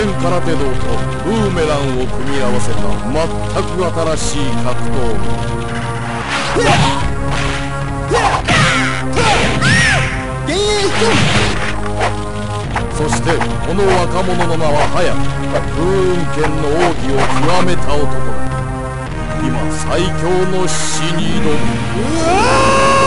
戦空手道とブーメランを組み合わせた全く新しい格闘。そしてこの若者の名は早く。風雲剣の奥義を極めた男だ今最強の死に挑むうわ